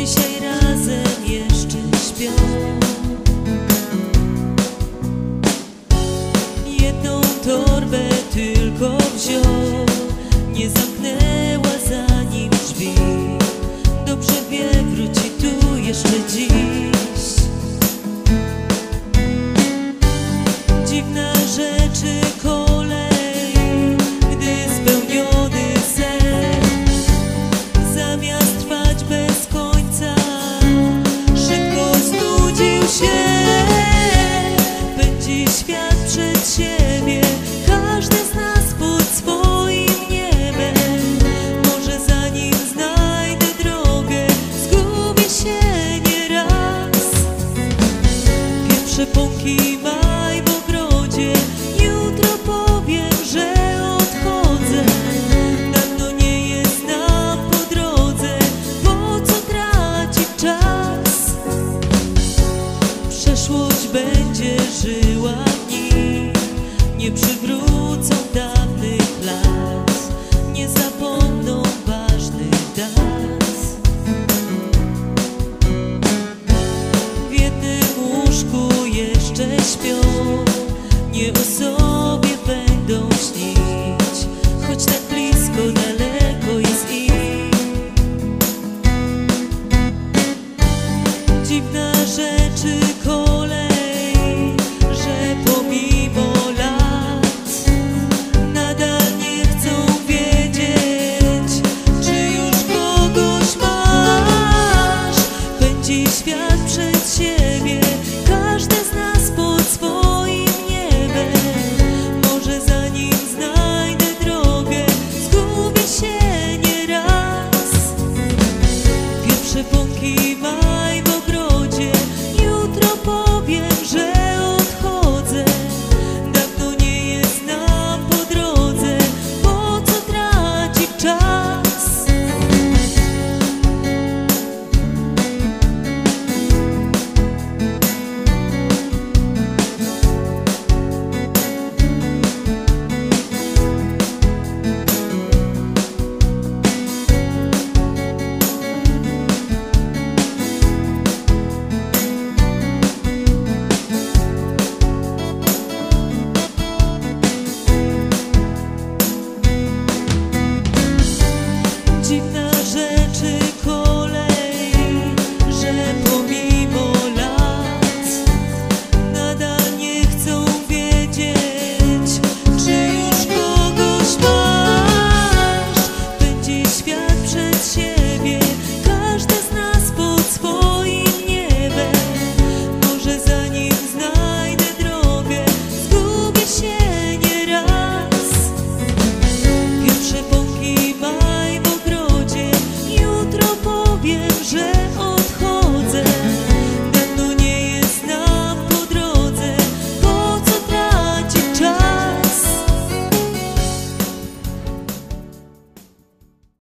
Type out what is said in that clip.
dzisiaj razem jeszcze śpią. Jedną torbę będzie żyła w nim Nie przywrócą dawnych las Nie zapomną ważnych das W jednym łóżku jeszcze śpią Nie o sobie będą śnić Choć tak blisko dalej rzeczy kocham. shit